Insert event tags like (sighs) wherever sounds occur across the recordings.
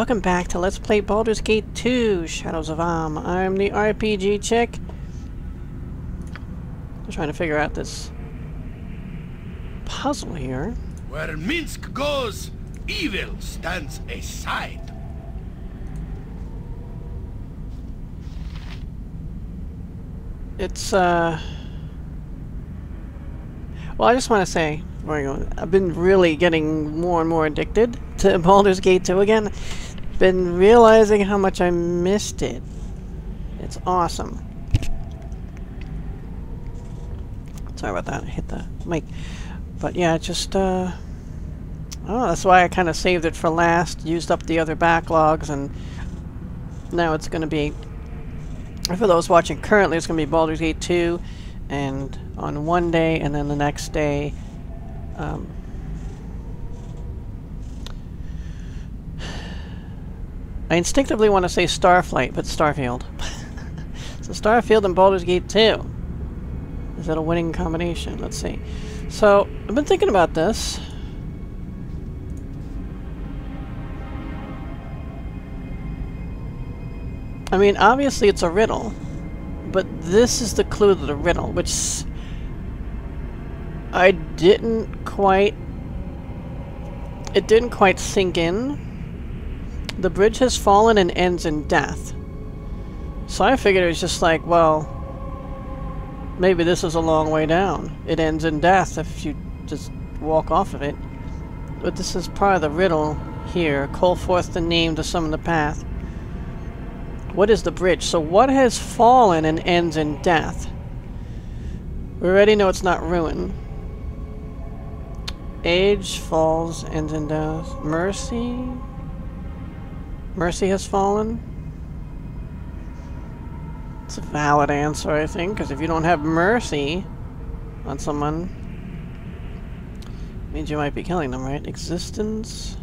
Welcome back to Let's Play Baldur's Gate 2, Shadows of Amn. I'm the RPG chick. I'm trying to figure out this puzzle here. Where Minsc goes, evil stands aside. It's, uh... Well, I just want to say, I've been really getting more and more addicted to (laughs) Baldur's Gate 2 again. Been realizing how much I missed it. It's awesome. Sorry about that, I hit the mic. But yeah, just, uh... Oh, that's why I kind of saved it for last, used up the other backlogs, and now it's going to be for those watching currently, it's going to be Baldur's Gate 2, and on one day, and then the next day, um, I instinctively want to say Starflight, but Starfield. (laughs) so Starfield and Baldur's Gate 2. Is that a winning combination? Let's see. So, I've been thinking about this. I mean, obviously it's a riddle, but this is the clue to the riddle, which I didn't quite... It didn't quite sink in. The bridge has fallen and ends in death. So I figured it was just like, well, maybe this is a long way down. It ends in death if you just walk off of it. But this is part of the riddle here. Call forth the name to summon the path. What is the bridge? So what has fallen and ends in death? We already know it's not ruin. Age falls, ends in death. Mercy? Mercy has fallen? It's a valid answer, I think, because if you don't have mercy on someone, means you might be killing them, right? Existence?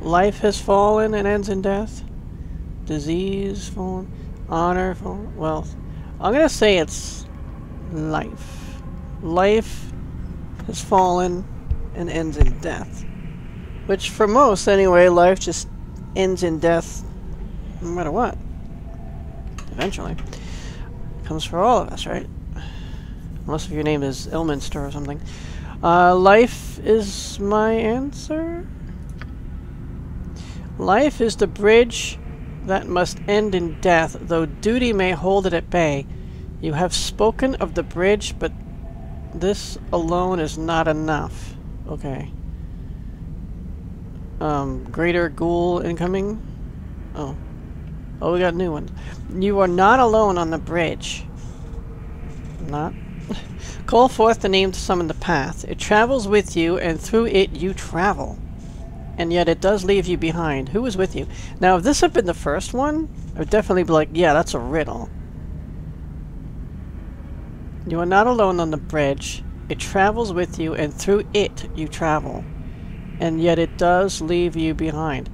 Life has fallen and ends in death. Disease fallen. Honor fallen. Wealth. I'm gonna say it's life. Life has fallen and ends in death. Which for most anyway, life just ends in death no matter what. Eventually. Comes for all of us, right? Unless if your name is Elminster or something. Uh, life is my answer? Life is the bridge that must end in death, though duty may hold it at bay. You have spoken of the bridge, but this alone is not enough. Okay. Um, greater ghoul incoming? Oh. Oh, we got new ones. You are not alone on the bridge. Not? (laughs) Call forth the name to summon the path. It travels with you, and through it you travel and yet it does leave you behind. Who was with you? Now, if this had been the first one, I would definitely be like, yeah, that's a riddle. You are not alone on the bridge. It travels with you, and through it you travel. And yet it does leave you behind.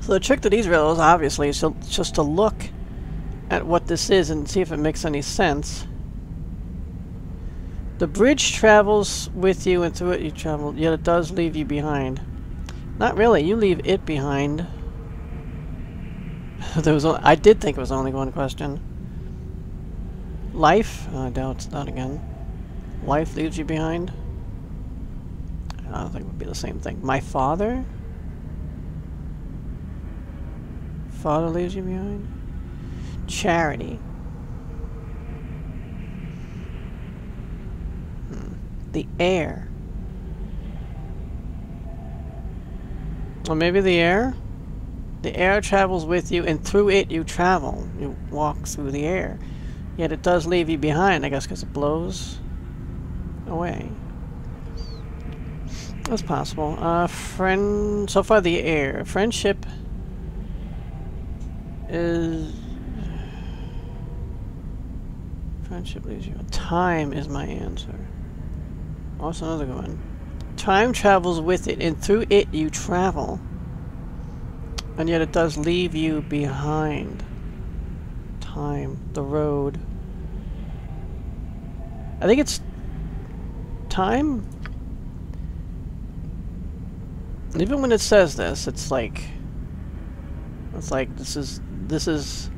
So the trick to these riddles, obviously, is to, just to look at what this is and see if it makes any sense. The bridge travels with you and through it you travel, yet it does leave you behind. Not really, you leave it behind. (laughs) there was I did think it was only one question. Life? I doubt it's not again. Life leaves you behind? I don't think it would be the same thing. My father? Father leaves you behind? Charity. Hmm. the air. Or maybe the air? The air travels with you, and through it you travel. You walk through the air. Yet it does leave you behind, I guess, because it blows away. That's possible. Uh, friend... So far, the air. Friendship is... Friendship leaves you... Time is my answer. What's another good one? Time travels with it, and through it you travel. And yet it does leave you behind. Time. The road. I think it's... Time? Even when it says this, it's like it's like this is this is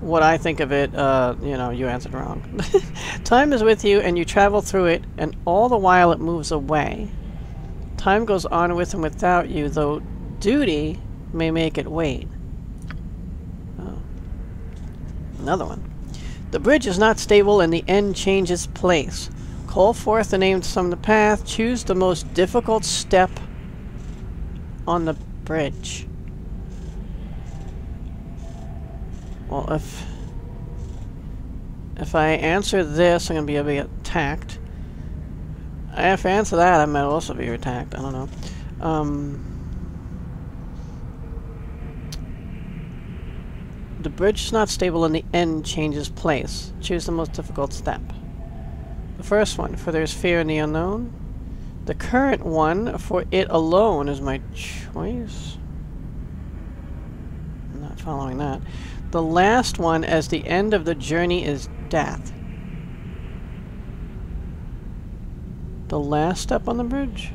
what I think of it. Uh, you know, you answered wrong. (laughs) Time is with you, and you travel through it, and all the while it moves away. Time goes on with and without you, though duty may make it wait. Oh. Another one. The bridge is not stable, and the end changes place. Call forth the names from the path. Choose the most difficult step on the bridge. Well, if... If I answer this, I'm going to be attacked. If I answer that, I might also be attacked. I don't know. Um... The bridge is not stable and the end changes place. Choose the most difficult step. The first one, for there's fear in the unknown. The current one, for it alone, is my choice. I'm not following that. The last one, as the end of the journey is death. The last step on the bridge?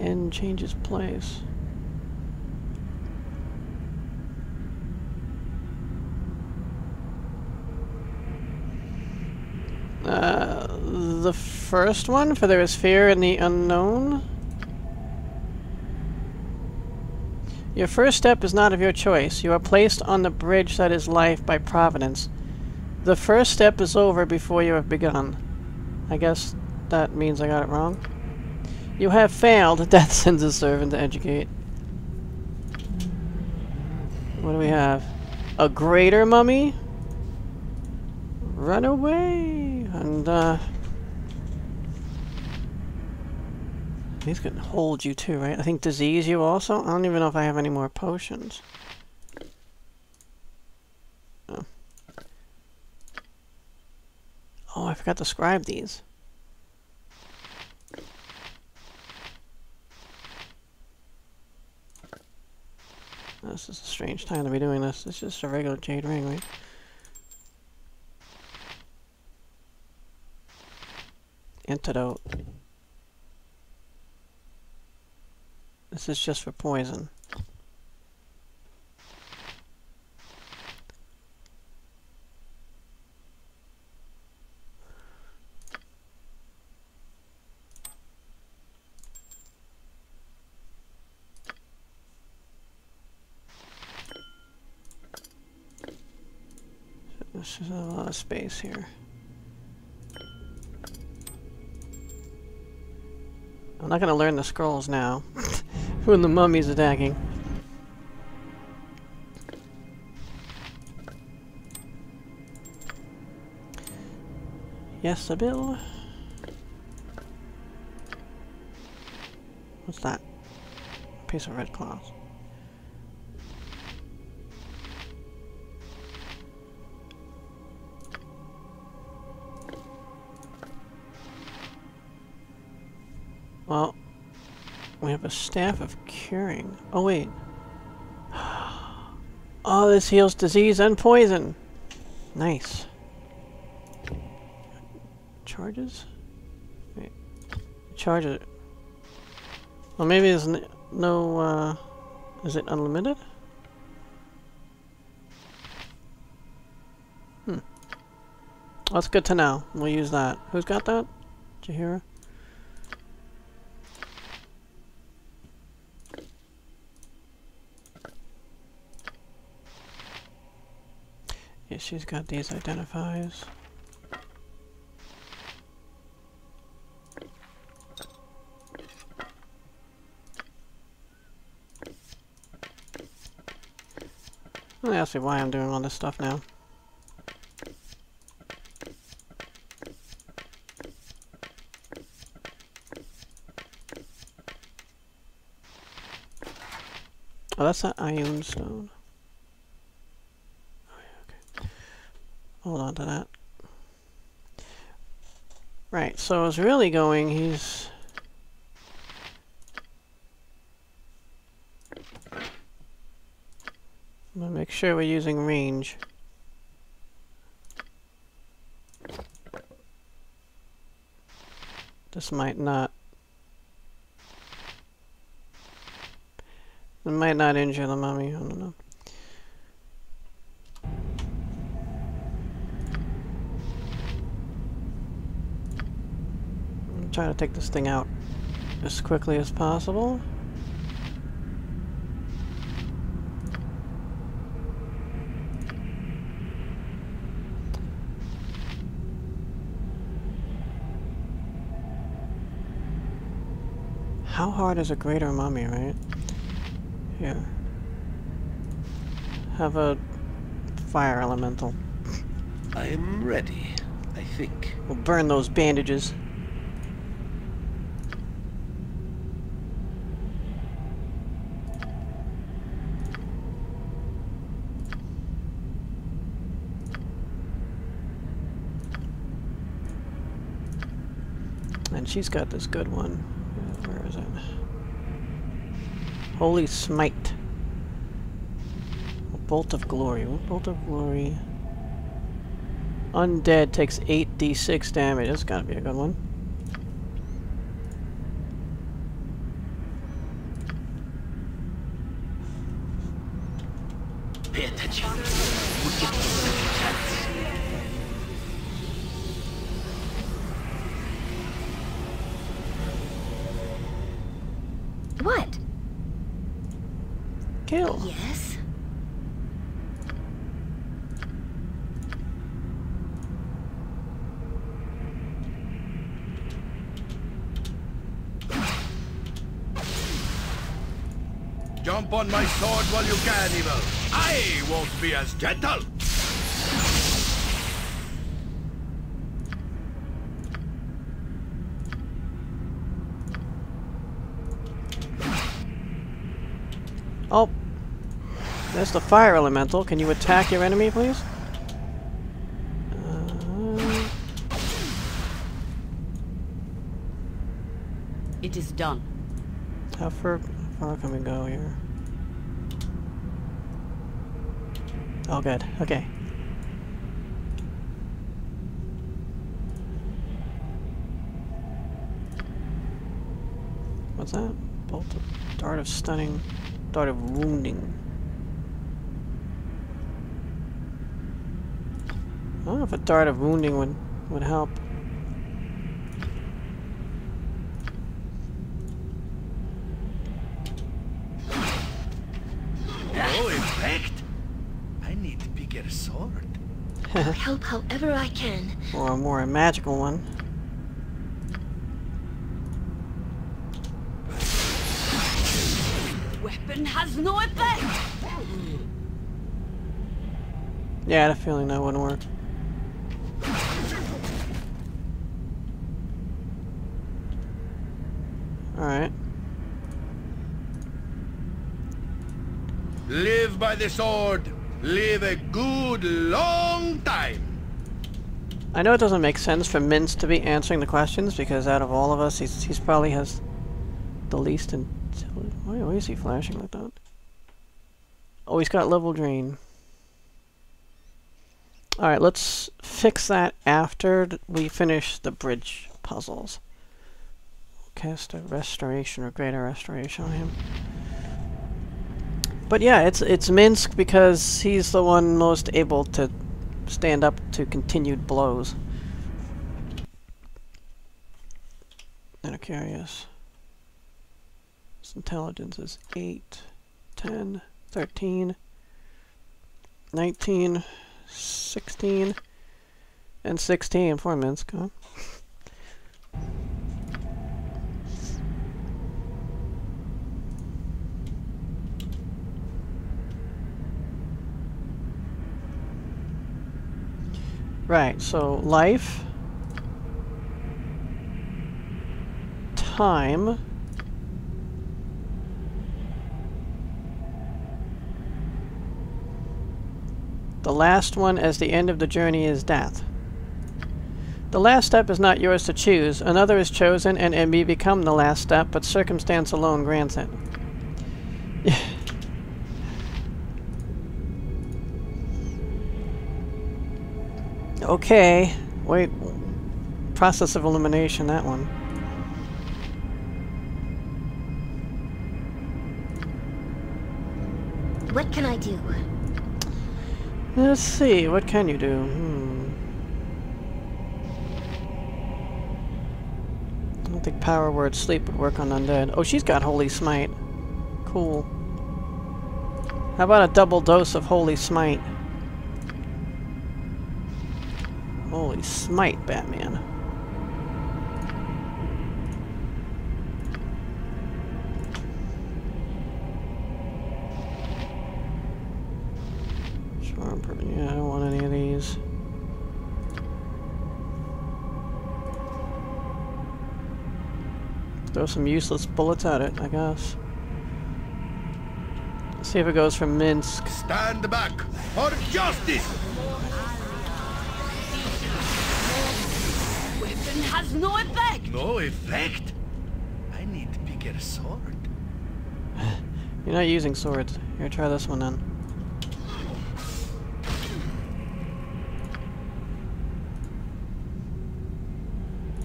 End changes place. Uh, the first one, for there is fear in the unknown. Your first step is not of your choice. You are placed on the bridge that is life by providence. The first step is over before you have begun. I guess that means I got it wrong. You have failed. (laughs) Death sends a servant to educate. What do we have? A greater mummy? Run away! And, uh... He's gonna hold you too, right? I think disease you also? I don't even know if I have any more potions. Oh, oh I forgot to scribe these. This is a strange time to be doing this. It's just a regular jade ring, right? Antidote. This is just for poison. This is a lot of space here. I'm not gonna learn the scrolls now. (laughs) when the mummy's attacking. Yes, a bill. What's that? A piece of red cloth. Have a staff of curing. Oh, wait. (gasps) Oh, this heals disease and poison. Nice. Charges? Wait. Charges. Well, maybe there's no, uh... Is it unlimited? Hmm. That's good to know. We'll use that. Who's got that? Jaheira? She's got these identifiers. Me ask you why I'm doing all this stuff now. Oh, that's that Ioun stone. Hold on to that. Right, so it's really going, he's... I'm gonna make sure we're using range. This might not... It might not injure the mummy, I don't know. Trying to take this thing out as quickly as possible. How hard is a greater mummy, right? Here. Have a fire elemental. I'm ready, I think. We'll burn those bandages. And she's got this good one. Where is it? Holy Smite. A Bolt of Glory. What Bolt of Glory? Undead takes 8d6 damage. That's gotta be a good one. Jump on my sword while you can, evil. I won't be as gentle. Oh. There's the fire elemental. Can you attack your enemy, please? Uh, It is done. how far, how far can we go here? Oh, good. Okay. What's that? Bolt of dart of stunning, dart of wounding. I don't know if a dart of wounding would would help. Oh, in fact, I need a bigger sword. I'll help however I can. or a more magical one. Weapon has no effect. Yeah, I had a feeling that wouldn't work. Alright. Live by the sword. Live a good long time. I know it doesn't make sense for Minsc to be answering the questions because out of all of us, he's he's probably has the least intelligence. Why, why is he flashing like that? Oh, he's got level drain. Alright, let's fix that after we finish the bridge puzzles. Cast a restoration or greater restoration on him. But yeah, it's it's Minsc because he's the one most able to stand up to continued blows. Nanocurious. His intelligence is 8, 10, 13, 19, 16, and 16 for Minsc, huh? Right, so life, time, the last one as the end of the journey is death. The last step is not yours to choose. Another is chosen and it may become the last step, but circumstance alone grants it. Okay. Wait. Process of elimination, that one. What can I do? Let's see, what can you do? Hmm. I don't think power word sleep would work on undead. Oh, she's got Holy Smite. Cool. How about a double dose of Holy Smite? Smite, Batman. I don't want any of these. Throw some useless bullets at it, I guess. Let's see if it goes from Minsc. Stand back for justice! Has no effect. No effect? I need bigger sword. (sighs) You're not using swords. Here, try this one then.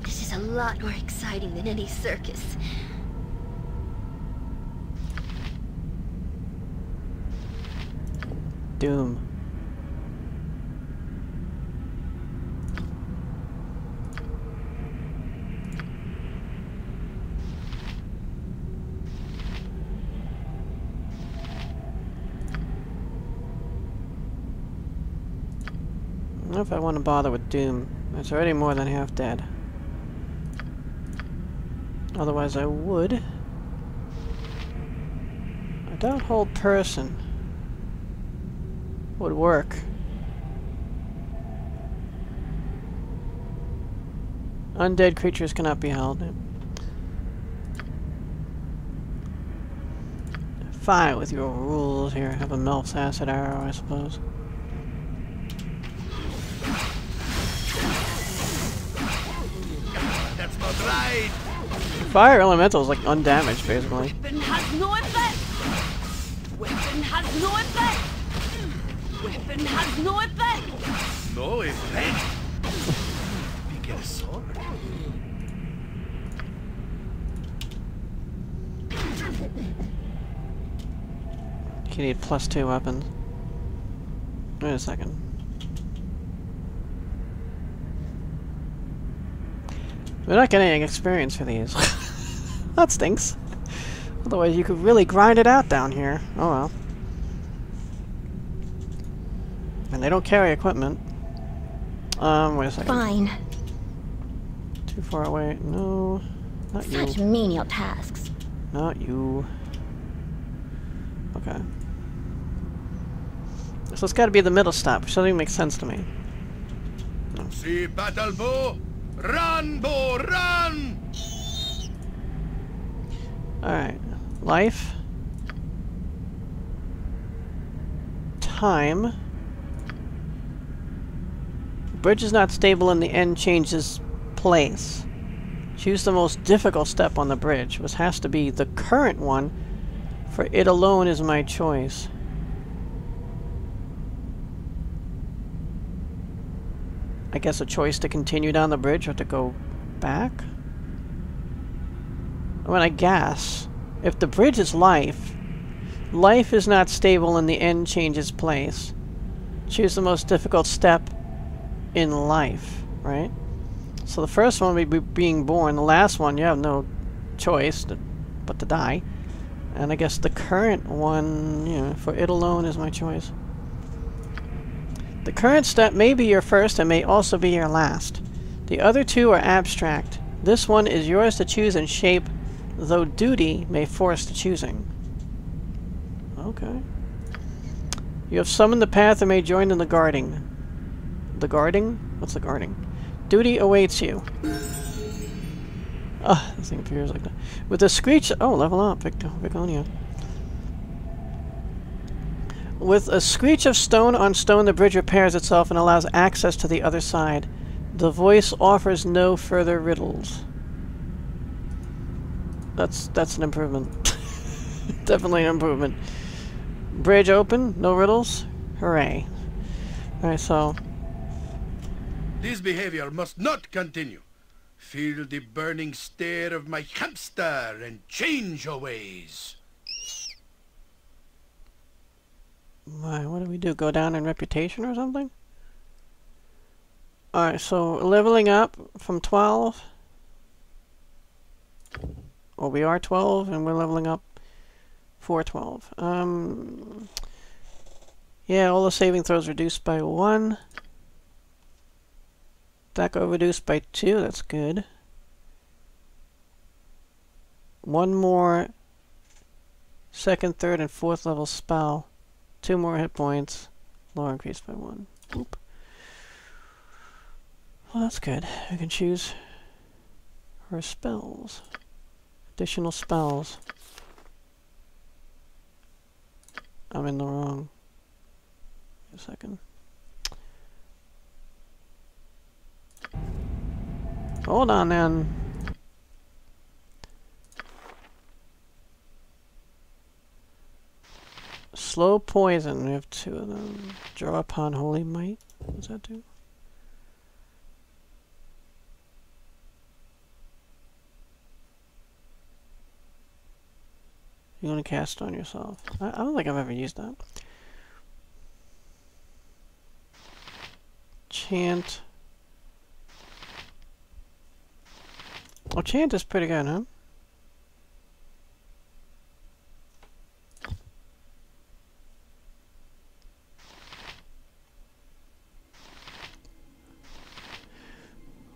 This is a lot more exciting than any circus. Doom. Know if I want to bother with Doom. It's already more than half dead. Otherwise I would. I doubt hold person would work. Undead creatures cannot be held. Fine with your rules here. Have a Melf's acid arrow, I suppose. Fire elemental is like undamaged, basically. Weapon has no effect. Weapon has no effect. Weapon has no effect. No effect? Bigger sword. You need plus two weapons. Wait a second. We're not getting any experience for these. (laughs) that stinks. Otherwise you could really grind it out down here. Oh well. And they don't carry equipment. Um, wait a second. Fine. Too far away. No. Not you. Such menial tasks. Not you. Okay. So it's gotta be the middle stop, which doesn't even make sense to me. See battle bow? Run, bow, run! Alright. Life. Time. Bridge is not stable and the end changes place. Choose the most difficult step on the bridge, which has to be the current one, for it alone is my choice. I guess a choice to continue down the bridge or to go back? When I guess, if the bridge is life, life is not stable and the end changes place. Choose the most difficult step in life, right? So the first one would be being born. The last one, you have no choice to, but to die. And I guess the current one, you know, for it alone is my choice. The current step may be your first and may also be your last. The other two are abstract. This one is yours to choose and shape, though duty may force the choosing. Okay. You have summoned the path and may join in the guarding. The guarding? What's the guarding? Duty awaits you. Ah, this thing appears like that. With a screech... Oh, level up, Victor, Viconia. With a screech of stone on stone, the bridge repairs itself and allows access to the other side. The voice offers no further riddles. That's that's an improvement. (laughs) Definitely an improvement. Bridge open, no riddles. Hooray. Alright, so This behavior must not continue. Feel the burning stare of my hamster and change your ways. Why, what do we do? Go down in reputation or something? Alright, so leveling up from 12. Well, we are 12 and we're leveling up for 12. Um, yeah, all the saving throws reduced by 1. That got reduced by 2, that's good. One more second, third, and fourth level spell. Two more hit points. Lower increased by one. Oop. Well, that's good. We can choose her spells. Additional spells. I'm in the wrong. Wait a second. Hold on then. Slow poison. We have two of them. Draw upon holy might. What does that do? You want to cast on yourself. I, I don't think I've ever used that. Chant. Oh, chant is pretty good, huh?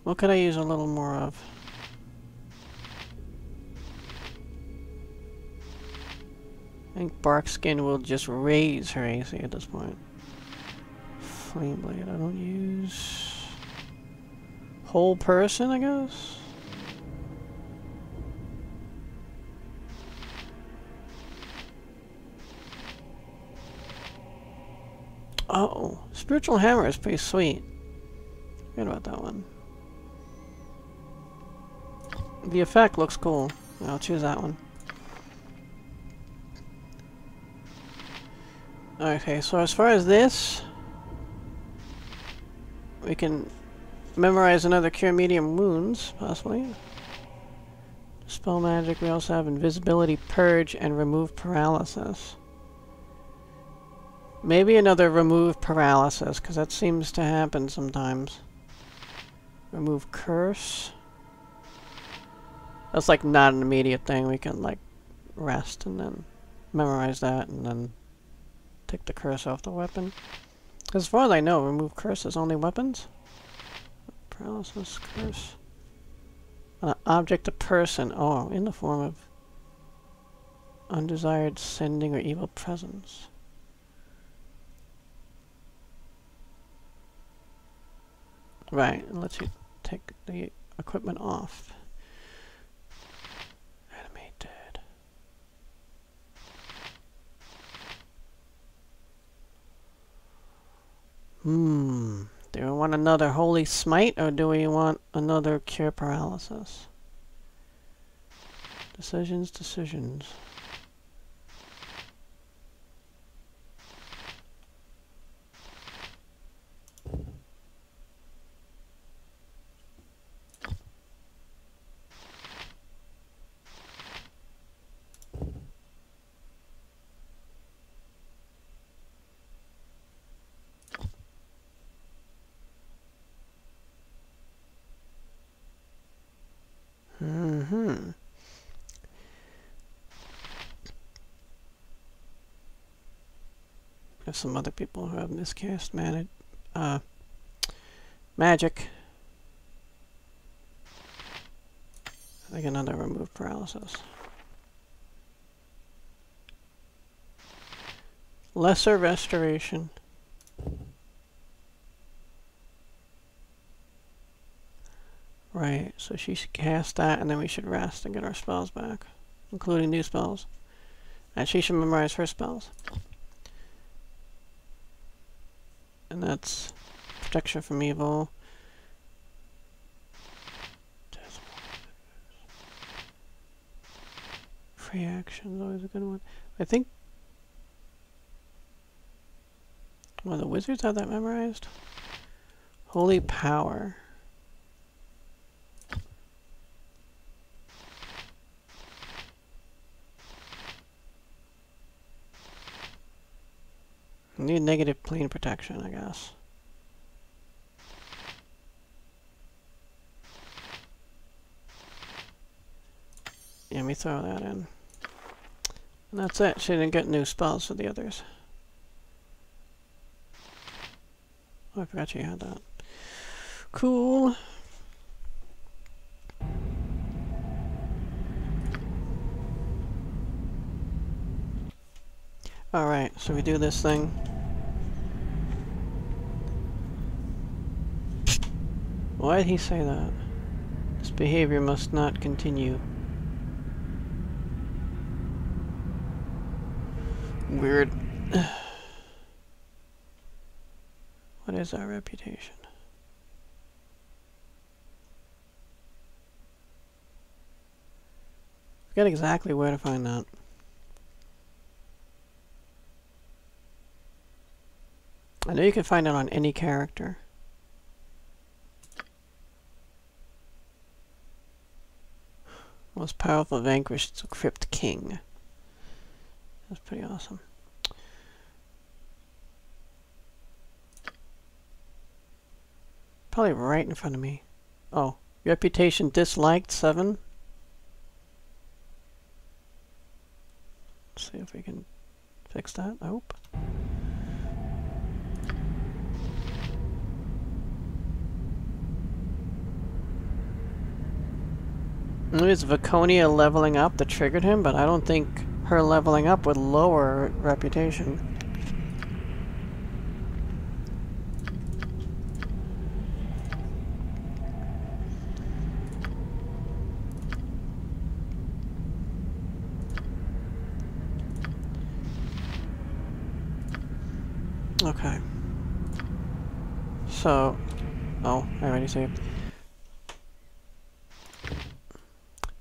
What could I use a little more of? Think bark skin will just raise her AC at this point. Flame blade, I don't use... Hold person, I guess? Oh, spiritual hammer is pretty sweet. Forget about that one. The effect looks cool. I'll choose that one. Okay, so as far as this, we can memorize another Cure Medium Wounds, possibly. Spell Magic, we also have Invisibility, Purge, and Remove Paralysis. Maybe another Remove Paralysis, because that seems to happen sometimes. Remove Curse. That's like not an immediate thing. We can like rest and then memorize that and then take the curse off the weapon. As far as I know, remove curses only weapons. Paralysis, curse. An object, a person. Oh, in the form of undesired sending or evil presence. Right, and lets you take the equipment off. Hmm. Do we want another Holy Smite or do we want another Cure Paralysis? Decisions, decisions. Mm-hmm. There's some other people who have miscast uh, magic. I think another remove paralysis. Lesser restoration. Right, so she should cast that and then we should rest and get our spells back. Including new spells. And she should memorize her spells. And that's protection from evil. Free action is always a good one. I think well the wizards have that memorized. Holy power. Need negative plane protection, I guess. Yeah, let me throw that in. And that's it. She didn't get new spells for the others. Oh, I forgot she had that. Cool. Alright, so we do this thing. Why did he say that? This behavior must not continue. Weird. (sighs) what is our reputation? Forget exactly where to find that. I know you can find it on any character. Most powerful vanquished Crypt King. That's pretty awesome. Probably right in front of me. Oh, reputation disliked, 7. Let's see if we can fix that. I hope. Maybe it's Viconia leveling up that triggered him, but I don't think her leveling up would lower reputation. Okay. So, oh, I already saved.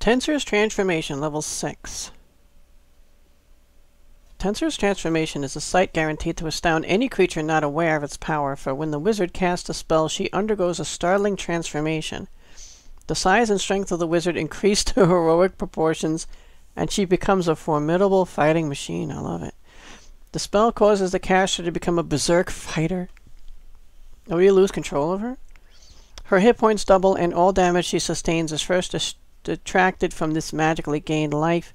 Tenser's Transformation, level 6. Tenser's Transformation is a sight guaranteed to astound any creature not aware of its power, for when the wizard casts a spell, she undergoes a startling transformation. The size and strength of the wizard increase (laughs) to heroic proportions, and she becomes a formidable fighting machine. I love it. The spell causes the caster to become a berserk fighter. Oh, you lose control of her? Her hit points double, and all damage she sustains is first detracted from this magically gained life.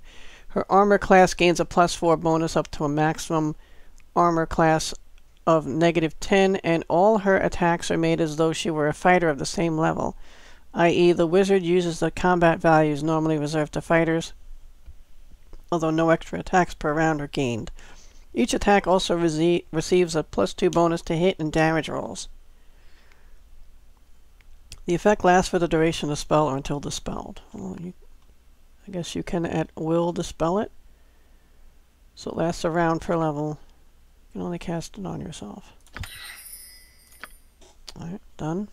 Her armor class gains a plus 4 bonus up to a maximum armor class of negative 10, and all her attacks are made as though she were a fighter of the same level, i.e., the wizard uses the combat values normally reserved to fighters, although no extra attacks per round are gained. Each attack also receives a plus 2 bonus to hit and damage rolls. The effect lasts for the duration of the spell or until dispelled. Well, you, I guess you can at will dispel it. So it lasts a round per level. You can only cast it on yourself. Alright, done.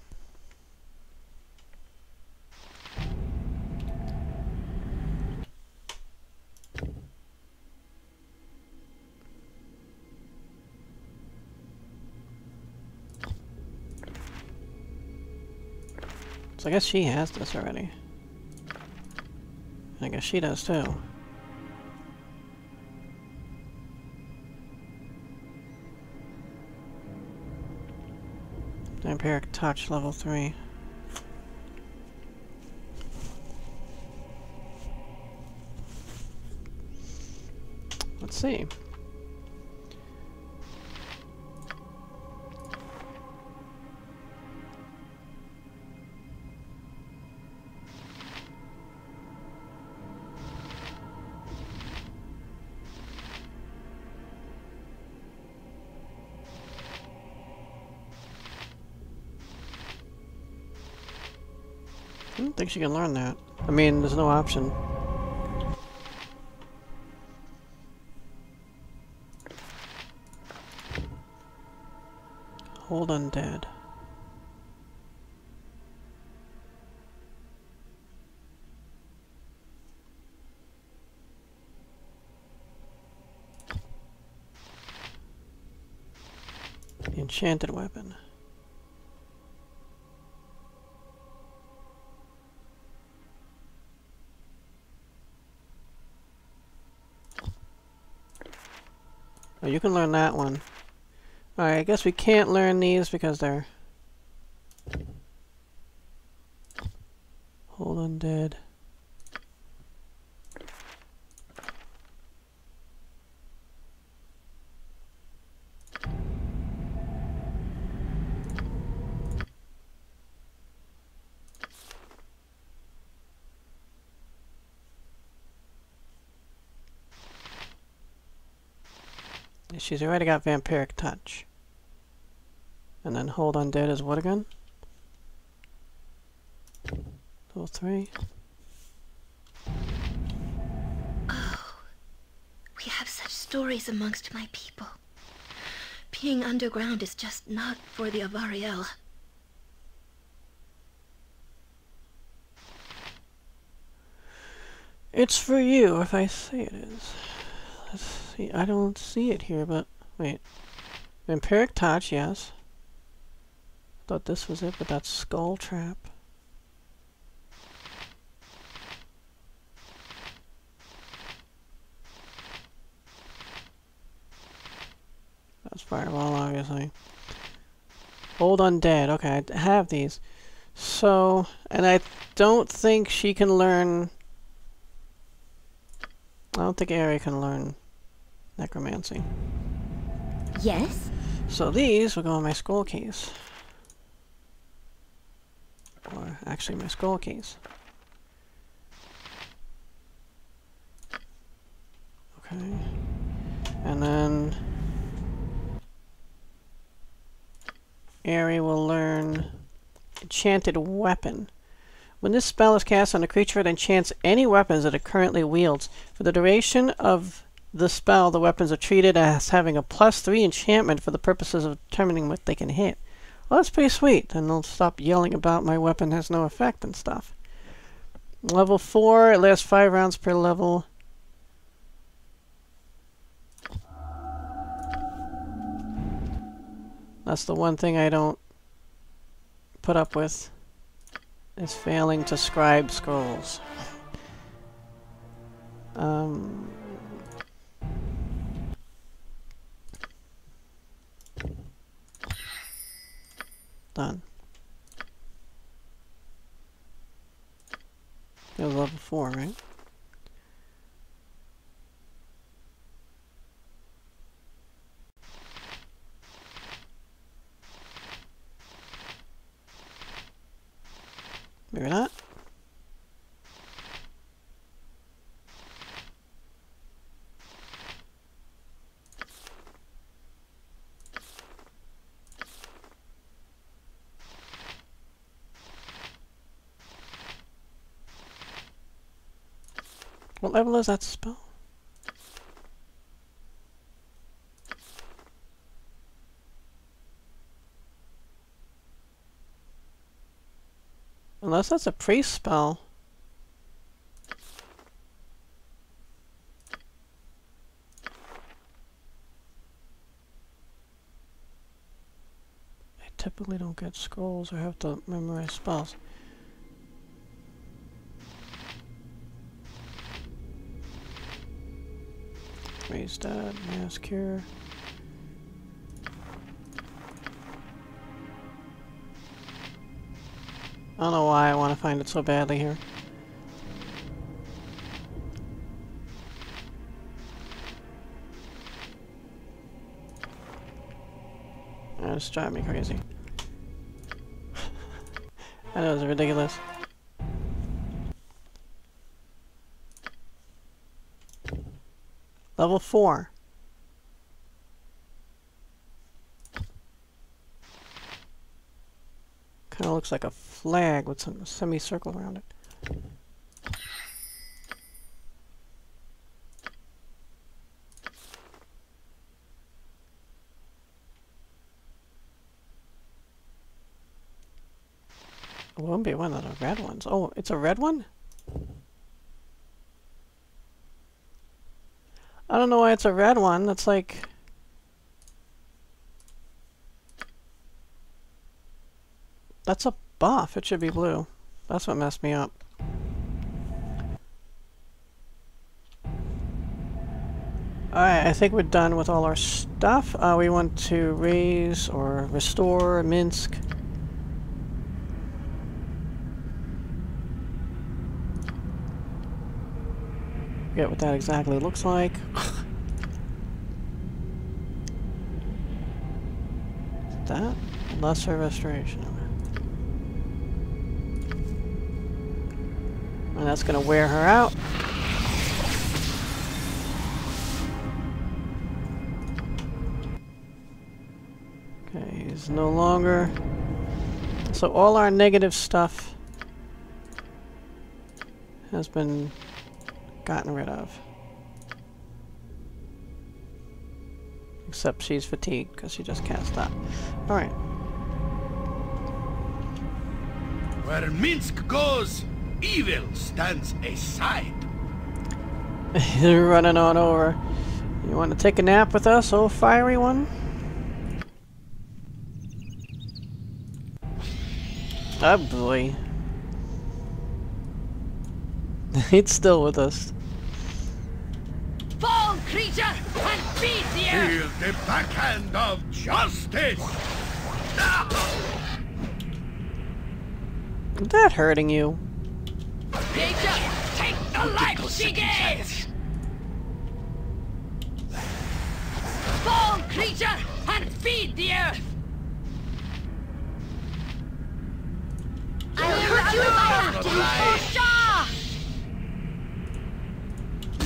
So I guess she has this already. I guess she does too. Vampiric Touch level 3. Let's see. Think she can learn that. I mean, there's no option. Hold undead. Enchanted weapon. Oh, you can learn that one. Alright, I guess we can't learn these because they're... Hold undead. She's already got Vampiric Touch. And then Hold Undead is what again? Level 3. Oh, We have such stories amongst my people. Being underground is just not for the Avariel. It's for you if I say it is. Let's see, I don't see it here, but wait. Vampiric Touch, yes. Thought this was it, but that's Skull Trap. That's Fireball, obviously. Hold Undead. Okay, I have these. So, and I don't think she can learn... I don't think Ari can learn Necromancy. Yes? So these will go in my skull case. Or actually my skull case. Okay. And then Ari will learn Enchanted Weapon. When this spell is cast on a creature, it enchants any weapons that it currently wields. For the duration of the spell, the weapons are treated as having a plus 3 enchantment for the purposes of determining what they can hit. Well, that's pretty sweet. Then they'll stop yelling about my weapon has no effect and stuff. Level 4, it lasts 5 rounds per level. That's the one thing I don't put up with, is failing to scribe scrolls. Um, done. 4, right? Maybe not. What level is that spell? Unless that's a priest spell. I typically don't get scrolls or have to memorize spells. Raise that, mass cure. I don't know why I want to find it so badly here. That's driving me crazy. I know it's ridiculous. Level 4. Kind of looks like a flag with some semicircle around it. It won't be one of the red ones. Oh, it's a red one? Don't know why it's a red one. That's like... That's a buff. It should be blue. That's what messed me up. Alright, I think we're done with all our stuff. Uh, we want to raise or restore Minsc. Forget what that exactly looks like. (laughs) that? Lesser restoration. And that's gonna wear her out. Okay, he's no longer... So all our negative stuff has been gotten rid of. Except she's fatigued because she just can't stop. Alright. Where Minsc goes, evil stands aside. (laughs) You're running on over. You want to take a nap with us, oh fiery one? Oh boy. (laughs) He's still with us. Fall, creature, and feed the earth! Feel the backhand of justice. Is that hurting you? Creature, take the life she gave! Fall, creature, and feed the earth! I'll hurt you if I have to. Osha!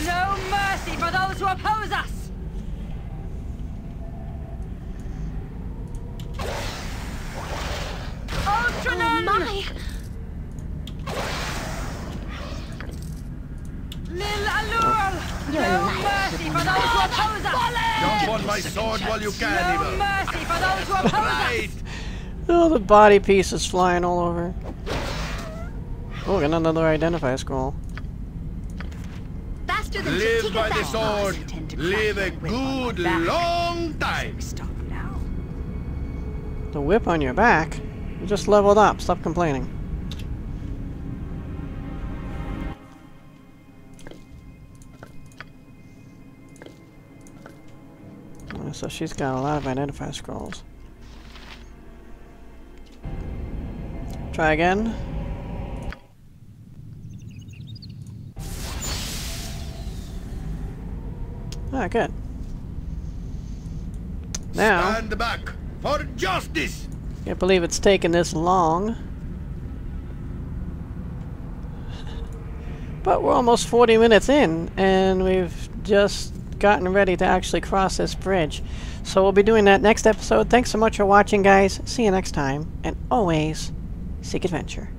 No mercy for those who oppose us! Oh Ultranon! my! Lil Alul! Your No mercy for those who oppose us! Jump on my sword while you can, No mercy for those who oppose Right. us! Oh, the body pieces flying all over. Oh, got another identify scroll. Faster than Live by the sword. Live a crack your whip on my good long time. Stop now. The whip on your back? You just leveled up. Stop complaining. So she's got a lot of identify scrolls. Try again. Ah, good. Now. Stand back for justice. Can't believe it's taken this long. But we're almost 40 minutes in, and we've just gotten ready to actually cross this bridge. So we'll be doing that next episode. Thanks so much for watching, guys. See you next time, and always seek adventure.